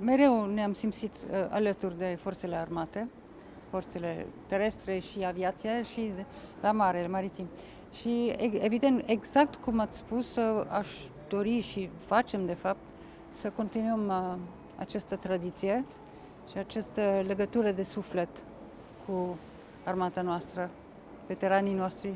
mereu ne-am simțit uh, alături de forțele armate, forțele terestre și aviația și la mare, maritim. Și evident, exact cum ați spus, uh, aș dori și facem de fapt să continuăm uh, această tradiție și această legătură de suflet cu armata noastră, veteranii noștri